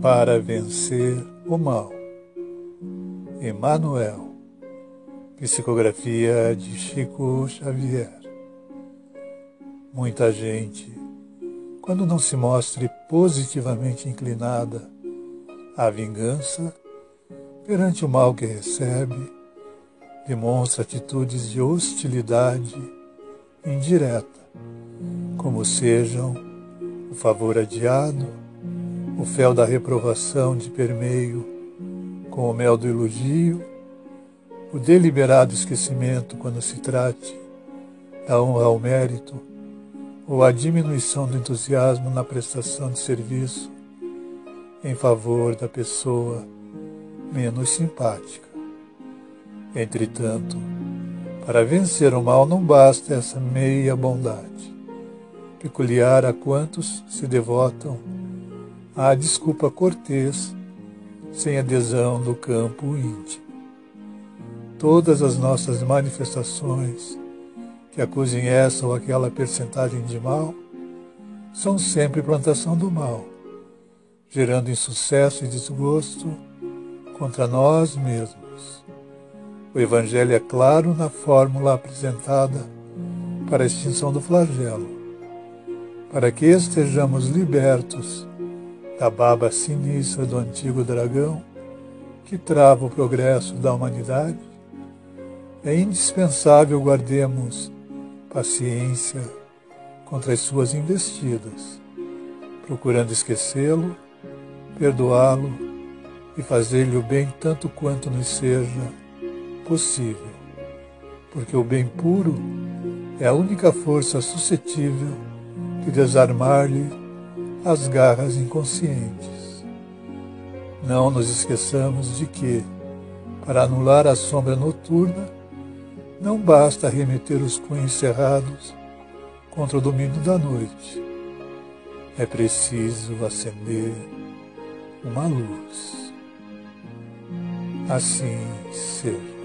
para vencer o mal. Emmanuel, psicografia de Chico Xavier. Muita gente, quando não se mostre positivamente inclinada à vingança perante o mal que recebe, demonstra atitudes de hostilidade indireta, como sejam o favor adiado, o fel da reprovação de permeio com o mel do elogio, o deliberado esquecimento quando se trate da honra ao mérito, ou a diminuição do entusiasmo na prestação de serviço em favor da pessoa menos simpática. Entretanto, para vencer o mal não basta essa meia bondade, peculiar a quantos se devotam à desculpa cortês, sem adesão do campo íntimo. Todas as nossas manifestações que acusem essa ou aquela percentagem de mal são sempre plantação do mal, gerando insucesso e desgosto contra nós mesmos. O Evangelho é claro na fórmula apresentada para a extinção do flagelo, para que estejamos libertos da baba sinistra do antigo dragão que trava o progresso da humanidade, é indispensável guardemos paciência contra as suas investidas, procurando esquecê-lo, perdoá-lo e fazer-lhe o bem tanto quanto nos seja possível, porque o bem puro é a única força suscetível de desarmar-lhe as garras inconscientes. Não nos esqueçamos de que, para anular a sombra noturna, não basta remeter os punhos cerrados contra o domínio da noite. É preciso acender uma luz. Assim seja.